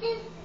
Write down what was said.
Yes.